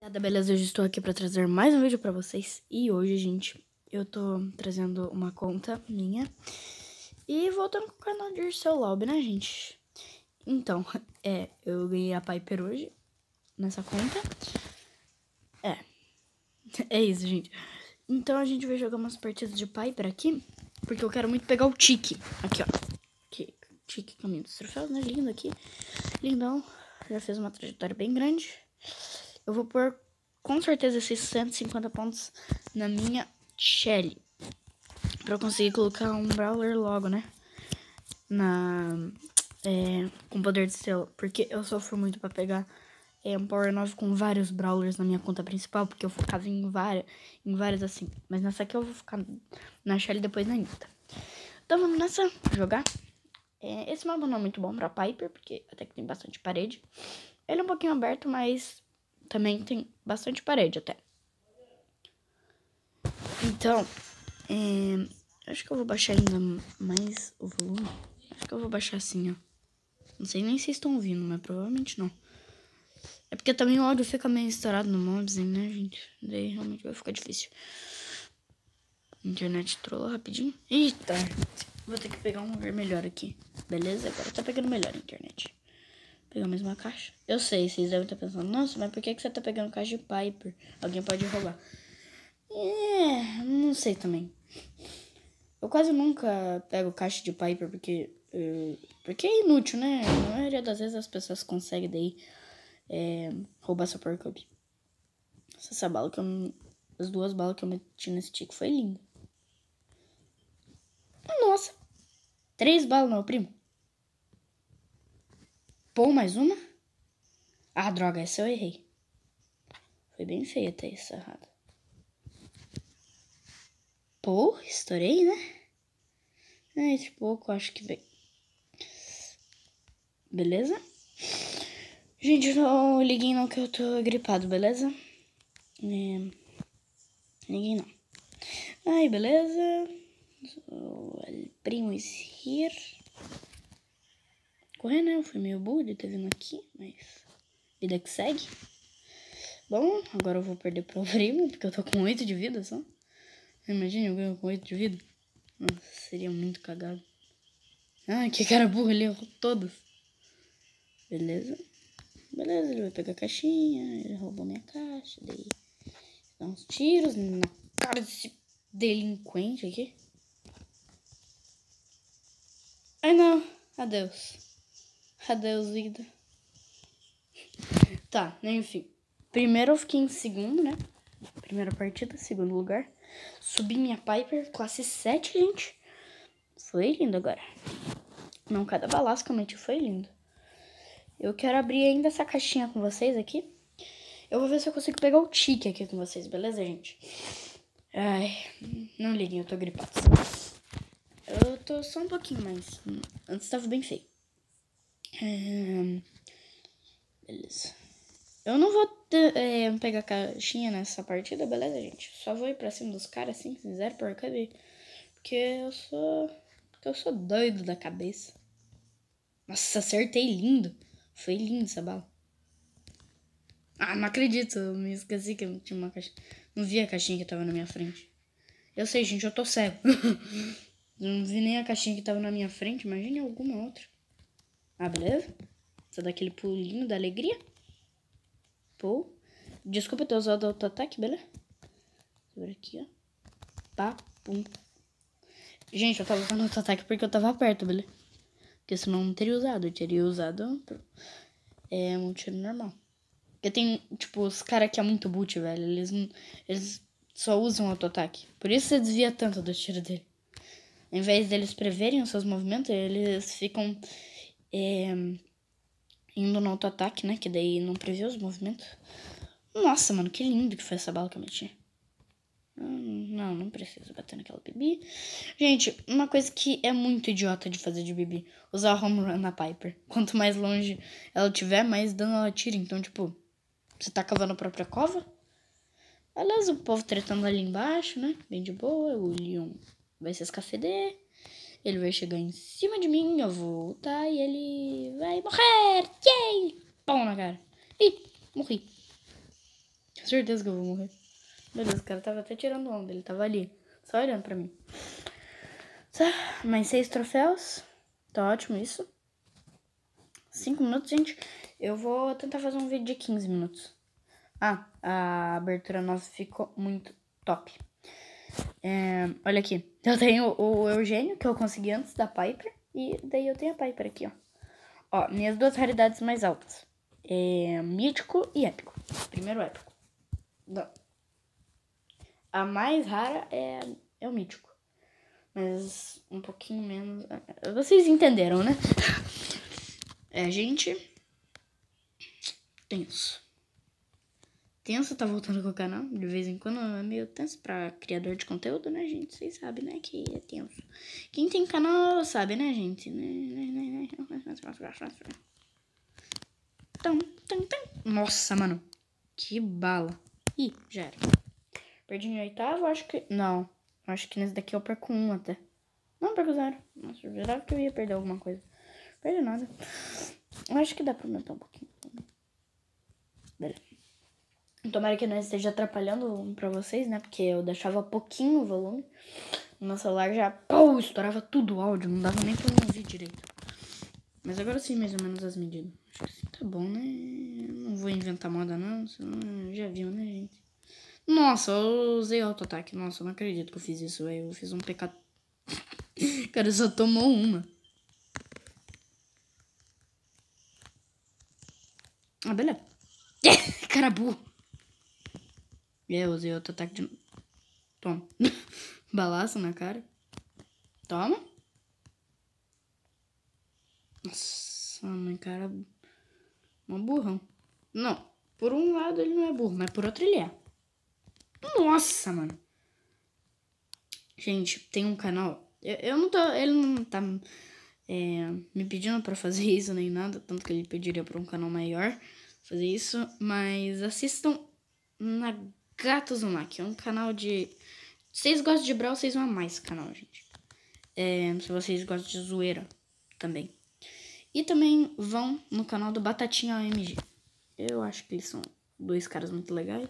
Rapaziada, beleza? Hoje estou aqui para trazer mais um vídeo para vocês. E hoje, gente, eu tô trazendo uma conta minha. E voltando com o canal de Seu Lobby, né, gente? Então, é, eu ganhei a Piper hoje, nessa conta. É, é isso, gente. Então a gente vai jogar umas partidas de Piper aqui, porque eu quero muito pegar o Tiki. Aqui, ó. Aqui, Tiki caminho dos troféus, né? Lindo aqui. Lindão. Já fez uma trajetória bem grande. Eu vou pôr com certeza esses 150 pontos na minha Shelly. Pra eu conseguir colocar um Brawler logo, né? Na. É, com poder de estrela. Porque eu sofro muito pra pegar é, um Power 9 com vários Brawlers na minha conta principal. Porque eu focava em várias, em várias assim. Mas nessa aqui eu vou ficar na Shelly depois na Anitta. Então vamos nessa jogar. É, esse mapa não é muito bom pra Piper, porque até que tem bastante parede. Ele é um pouquinho aberto, mas também tem bastante parede até. Então, é, acho que eu vou baixar ainda mais o volume. Acho que eu vou baixar assim, ó. Não sei nem se estão ouvindo, mas provavelmente não. É porque também o áudio fica meio estourado no mobzinho, né, gente? Daí realmente vai ficar difícil. Internet trollou rapidinho. Eita! Vou ter que pegar um lugar melhor aqui. Beleza? Agora tá pegando melhor a internet. Pegar a mesma caixa. Eu sei, vocês devem estar pensando, nossa, mas por que, que você tá pegando caixa de Piper? Alguém pode roubar. É, não sei também. Eu quase nunca pego caixa de Piper porque. Uh, porque é inútil, né? Na maioria das vezes as pessoas conseguem daí é, roubar seu Power Cup. Essa bala que eu. As duas balas que eu meti nesse tico foi linda. Nossa! Três balas, meu primo. Pô, mais uma? Ah, droga, essa eu errei. Foi bem feia até essa errada. Pô, estourei, né? É, esse pouco acho que veio. Beleza? Gente, não liguem não que eu tô gripado, beleza? É... Não. Ai, beleza? O primo is here. Correr, né? Foi meio burro de ter vindo aqui, mas vida que segue. Bom, agora eu vou perder pro primo, porque eu tô com 8 de vida só. Imagina eu ganho com 8 de vida. Nossa, seria muito cagado. Ah, que cara burro, ele errou todos. Beleza. Beleza, ele vai pegar a caixinha, ele roubou minha caixa, daí dá uns tiros na cara desse delinquente aqui. Ai não, adeus. Adeus, vida. Tá, enfim. Primeiro eu fiquei em segundo, né? Primeira partida, segundo lugar. Subi minha Piper, classe 7, gente. Foi lindo agora. Não, cada balaço que eu meti foi lindo. Eu quero abrir ainda essa caixinha com vocês aqui. Eu vou ver se eu consigo pegar o tique aqui com vocês, beleza, gente? Ai, não liguem, eu tô gripado. Eu tô só um pouquinho mais. Antes tava bem feio. É... Beleza. Eu não vou ter, é, pegar caixinha nessa partida, beleza, gente? Só vou ir pra cima dos caras assim, zero porcaria. Porque eu sou. Porque eu sou doido da cabeça. Nossa, acertei lindo. Foi lindo essa bala. Ah, não acredito. Eu me esqueci que eu tinha uma caixinha. Não vi a caixinha que tava na minha frente. Eu sei, gente, eu tô cego. não vi nem a caixinha que tava na minha frente. Imagine alguma outra. Ah, beleza? Só daquele pulinho da alegria. Pô. Desculpa ter usado auto-ataque, beleza? Sobre aqui, ó. Pá, pum. Gente, eu tava usando auto-ataque porque eu tava perto, beleza? Porque senão eu não teria usado. Eu teria usado é, um tiro normal. Porque tem, tipo, os caras que é muito boot, velho. Eles, eles só usam auto-ataque. Por isso você desvia tanto do tiro dele. Ao invés deles preverem os seus movimentos, eles ficam é, indo no auto-ataque, né? Que daí não prevê os movimentos. Nossa, mano, que lindo que foi essa bala que eu meti. Não, não preciso bater naquela Bibi. Gente, uma coisa que é muito idiota de fazer de Bibi. Usar home run na Piper. Quanto mais longe ela tiver, mais dano ela tira. Então, tipo, você tá cavando a própria cova. Beleza, o povo tretando ali embaixo, né? Bem de boa. O Leon vai se escafeder. Ele vai chegar em cima de mim, eu vou voltar e ele vai morrer. Yay! Pão na cara. Ih, morri. certeza que eu vou morrer. Beleza, o cara tava até tirando onda. Ele tava ali, só olhando pra mim. Tá, mais seis troféus. Tá ótimo isso. Cinco minutos, gente. Eu vou tentar fazer um vídeo de 15 minutos. Ah, a abertura nossa ficou muito top. É, olha aqui. Eu tenho o Eugênio, que eu consegui antes da Piper. E daí eu tenho a Piper aqui, ó. Ó, minhas duas raridades mais altas. É mítico e épico. Primeiro épico. Não. A mais rara é, é o mítico. Mas um pouquinho menos. É, vocês entenderam, né? É, gente. Tenso. Tenso tá voltando com o canal. De vez em quando é meio tenso pra criador de conteúdo, né, gente? Vocês sabem, né? Que é tenso. Quem tem canal sabe, né, gente? Nossa, mano. Que bala. Ih, já era. Perdi em oitavo, acho que. Não. Acho que nesse daqui eu perco um até. Não, perco zero. Nossa, eu jurava que eu ia perder alguma coisa. Perdi nada. Acho que dá pra aumentar um pouquinho. Beleza. Tomara que não esteja atrapalhando pra vocês, né? Porque eu deixava pouquinho o volume. O meu celular já pô, estourava tudo o áudio. Não dava nem pra ouvir direito. Mas agora sim, mais ou menos as medidas. Acho que assim tá bom, né? Não vou inventar moda, não. Já viu, né, gente? Nossa, eu usei auto-ataque. Nossa, eu não acredito que eu fiz isso, velho. Eu fiz um pecado. cara só tomou uma. Ah, beleza. cara burro. Eu usei outro ataque de. Toma. Balaço na cara. Toma. Nossa, mãe, cara. Um burrão. Não. Por um lado ele não é burro, mas por outro ele é. Nossa, mano. Gente, tem um canal. Eu, eu não tô. Ele não tá é, me pedindo para fazer isso nem nada. Tanto que ele pediria pra um canal maior fazer isso. Mas assistam na Gatos que é um canal de. Se vocês gostam de Brawl, vocês vão amar esse canal, gente. É, se vocês gostam de zoeira também. E também vão no canal do Batatinha AMG. Eu acho que eles são dois caras muito legais.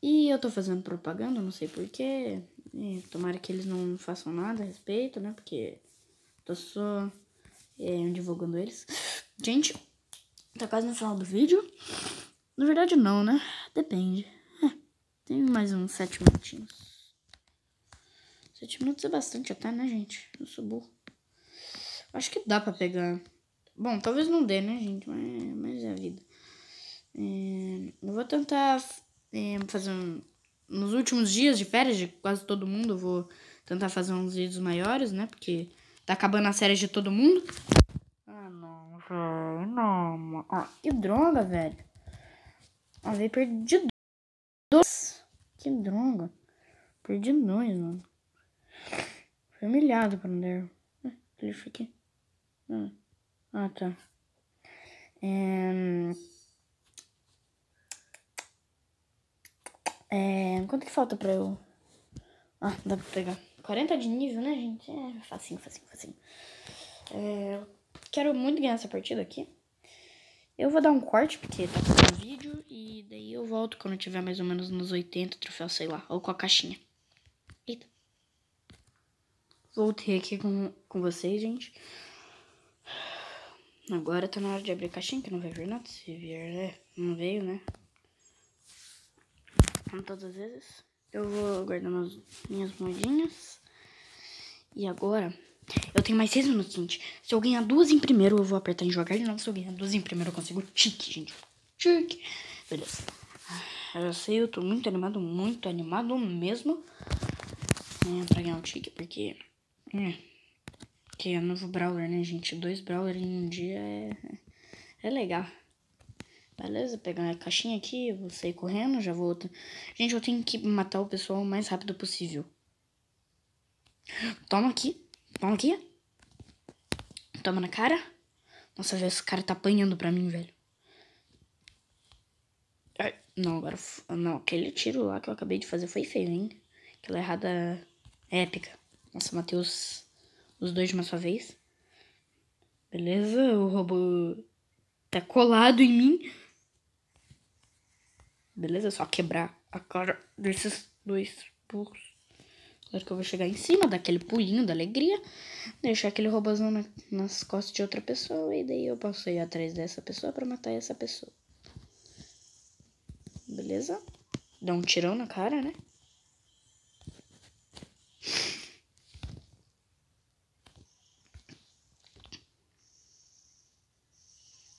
E eu tô fazendo propaganda, não sei porquê. Tomara que eles não façam nada a respeito, né? Porque tô só é, divulgando eles. Gente, tá quase no final do vídeo. Na verdade, não, né? Depende. Tem mais uns sete minutinhos. Sete minutos é bastante até, né, gente? Eu sou burro. Acho que dá pra pegar. Bom, talvez não dê, né, gente? Mas, mas é a vida. É, eu vou tentar é, fazer um, nos últimos dias de férias de quase todo mundo, eu vou tentar fazer uns vídeos maiores, né? Porque tá acabando a série de todo mundo. Ah, não, velho, não. Ah, que droga, velho. Ah, veio perdi dois. Que droga. Perdi dois, mano. Fui humilhado por não der. Aqui. Ah, tá. É... É, quanto que falta pra eu... Ah, dá pra pegar. 40 de nível, né, gente? É facinho, facinho, facinho. É, quero muito ganhar essa partida aqui. Eu vou dar um corte, porque tá com o vídeo. E daí eu volto quando eu tiver mais ou menos nos 80 troféus, sei lá. Ou com a caixinha. Eita. Voltei aqui com, com vocês, gente. Agora tá na hora de abrir a caixinha, que não vai vir nada. Se vier, né? Não veio, né? como todas as vezes. Eu vou guardar meus, minhas moedinhas. E agora, eu tenho mais seis minutos, gente. Se eu ganhar duas em primeiro, eu vou apertar em jogar de novo. Se eu ganhar duas em primeiro, eu consigo tique, gente. Tique. Beleza. Eu já sei, eu tô muito animado, muito animado mesmo. É, pra ganhar o tique, porque... É, que é novo Brawler, né, gente? Dois Brawler em um dia é, é legal. Beleza, pegar a caixinha aqui, vou sair correndo, já vou... Gente, eu tenho que matar o pessoal o mais rápido possível. Toma aqui. Toma aqui. Toma na cara. Nossa, velho, esse cara tá apanhando pra mim, velho. Ai, não, agora... Não, aquele tiro lá que eu acabei de fazer foi feio, hein? Aquela errada épica. Nossa, matei os, os dois de uma só vez. Beleza, o robô tá colado em mim. Beleza? Só quebrar a cara desses dois burros. Agora que eu vou chegar em cima, dar aquele pulinho da alegria, deixar aquele robôzão na, nas costas de outra pessoa e daí eu posso ir atrás dessa pessoa para matar essa pessoa. Beleza? Dá um tirão na cara, né?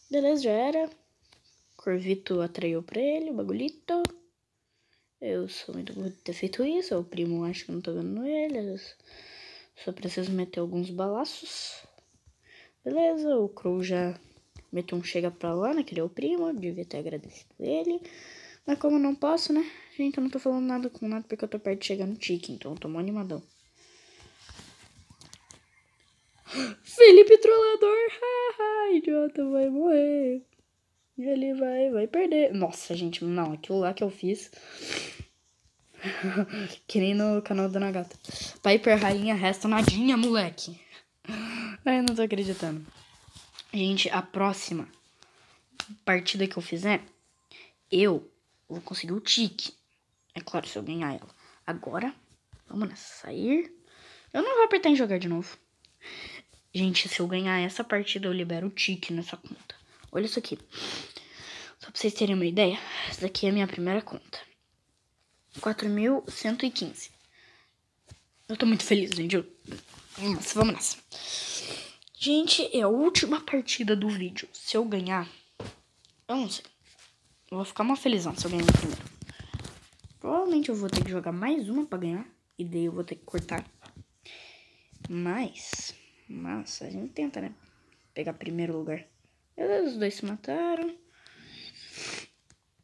Beleza, já era. Corvito atraiu pra ele o bagulhito. Eu sou muito burro de ter feito isso. O primo acho que não tô vendo ele. Eu só preciso meter alguns balaços. Beleza, o Crow já meteu um chega pra lá, né? Que ele é o primo. Devia ter agradecido ele. Mas como eu não posso, né? Gente, eu não tô falando nada com nada porque eu tô perto de chegar no tique. Então eu tô mó animadão. Felipe Trollador! Haha, idiota, vai morrer. Ele vai, vai perder. Nossa, gente, não, aquilo lá que eu fiz. que nem no canal da Nagata. Piper Rainha resta nadinha, moleque. Ai, não tô acreditando. Gente, a próxima partida que eu fizer, eu vou conseguir o tique. É claro, se eu ganhar ela. Agora, vamos nessa. Sair. Eu não vou apertar em jogar de novo. Gente, se eu ganhar essa partida, eu libero o tique nessa conta. Olha isso aqui. Só pra vocês terem uma ideia, essa daqui é a minha primeira conta. 4.115. Eu tô muito feliz, gente. Eu... Vamos nessa, vamos nessa. Gente, é a última partida do vídeo. Se eu ganhar, eu não sei. Eu vou ficar uma felizão se eu ganhar primeiro. Provavelmente eu vou ter que jogar mais uma pra ganhar. E daí eu vou ter que cortar. Mas, mas a gente tenta, né? Pegar primeiro lugar. Beleza, os dois se mataram.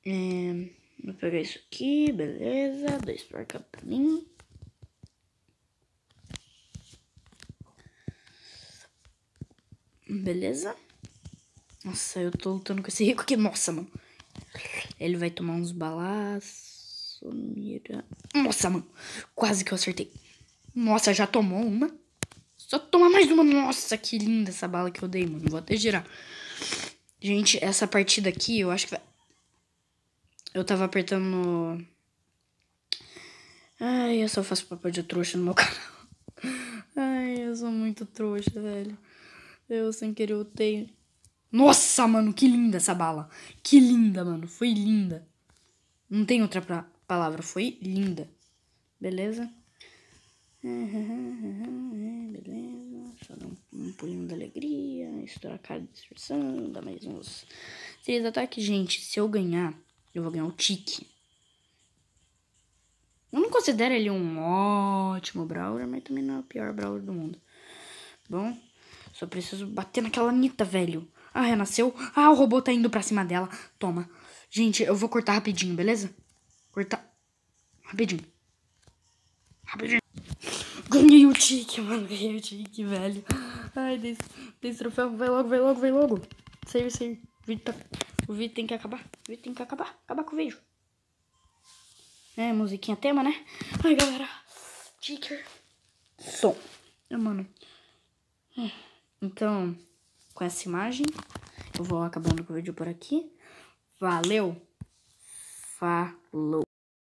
É, vou pegar isso aqui, beleza. Dois pra cá pra mim. Beleza. Nossa, eu tô lutando com esse rico aqui. Nossa, mano. Ele vai tomar uns balaços. Mira. Nossa, mano. Quase que eu acertei. Nossa, já tomou uma. Só toma mais uma. Nossa, que linda essa bala que eu dei, mano. Vou até girar. Gente, essa partida aqui, eu acho que vai... Eu tava apertando no... Ai, eu só faço papel de trouxa no meu canal. Ai, eu sou muito trouxa, velho. Eu sem querer eu tenho. Nossa, mano, que linda essa bala. Que linda, mano. Foi linda. Não tem outra pra... palavra. Foi linda. Beleza? Beleza. Só dar um, um pulinho da alegria. Estourar a cara de dispersão. Dar mais uns três ataques. Gente, se eu ganhar, eu vou ganhar o tique. Eu não considero ele um ótimo brawler, mas também não é o pior brawler do mundo. Bom, só preciso bater naquela Anitta, velho. Ah, renasceu. Ah, o robô tá indo pra cima dela. Toma. Gente, eu vou cortar rapidinho, beleza? Cortar. Rapidinho. Rapidinho. Ganhei o tique, mano. Ganhei o tique, velho. Ai, desse, desse troféu. Vai logo, vai logo, vai logo. Saiu. O vídeo. O vídeo tem que acabar. O vídeo tem que acabar. Acabar com o vídeo. É, musiquinha tema, né? Ai, galera. Ticker. Som. É, mano. Então, com essa imagem, eu vou acabando com o vídeo por aqui. Valeu. Falou.